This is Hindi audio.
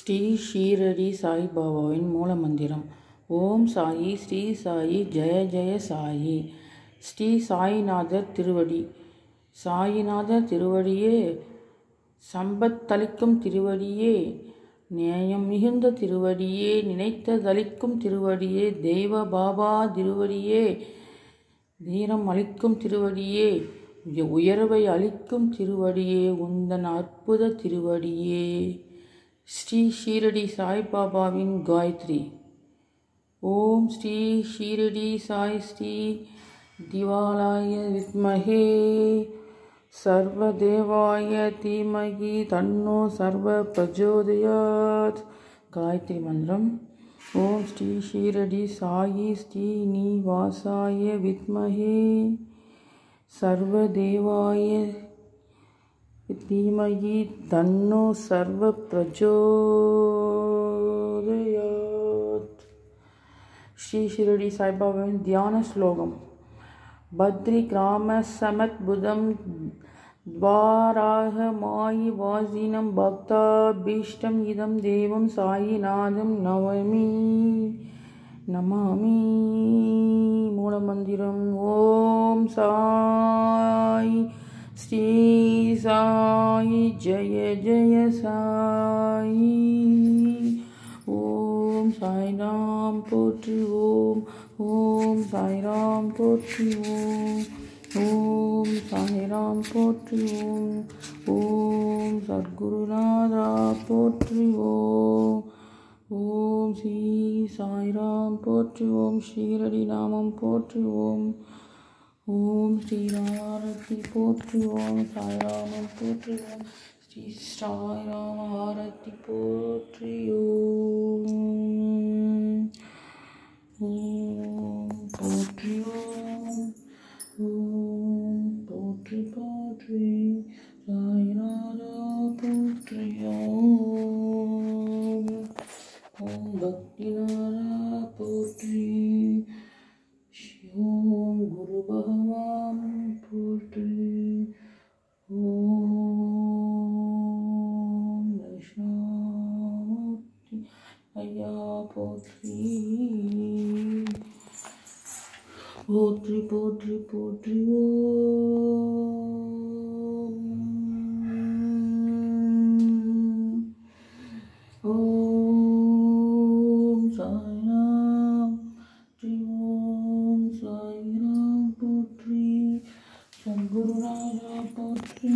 ஸ்ரீ ஷீரடி சாய்பாபாவின் மூலமந்திரம். ஓம் சாயி ஸ்ரீ சாயி ஜெய ஜெய சாயி. ஸ்ரீ சாயிநாதர் திருவடி. சாயிநாதர் திருவடியே சம்பத்தளிக்கும் திருவடியே நேயம் மிகுந்த திருவடியே நினைத்ததளிக்கும் திருவடியே தெய்வ பாபா திருவடியே தீரம் அளிக்கும் திருவடியே உயர்வை அளிக்கும் திருவடியே உந்தன் அற்புத திருவடியே. श्री शिरडी साई बाबा विन गायत्री। ओम श्री शिरडी साई श्री दिवालाय विद्महे। सर्वदेवाय धीमहि तन्नो सर्वप्रचोदयात्। गायत्री मन्त्रम्। ओम श्री शिरडी साई श्रीनिवासाय विद्महे। सर्वदेवाय धीमहि तन्नो सर्व प्रचोदयात् श्री शिरडी साईबाबा ध्यान श्लोकम। बद्री ग्राम समत बुधम द्वाराह मायि वासिनं भक्ताभीष्टम् इदं देवं सायिनाथं नवमि नमामि। मूलमन्दिरम् ॐ साई श्री साई, जय जय साई। ओम साई राम पोत्री ओम ओम साई राम पोत्री ओम ओम साई राम पोत्री ओम ओम सदगुरुनाथा पोत्री ओम ओम श्री साई राम पुत्र ओम श्री हरि नाम पुत्र ओम ओम श्री राम पोत्री ओम साई राम पोत्री ओम श्री साई राम आरती पोत्री ओम। ओम पोत्री ओम। ओम पोत्री पोत्री साई राम पोत्री ओम। ओम भक्ति ओम शांति पोत्री पोत्री पोत्री ओ सद्गुरुराजा पोत्री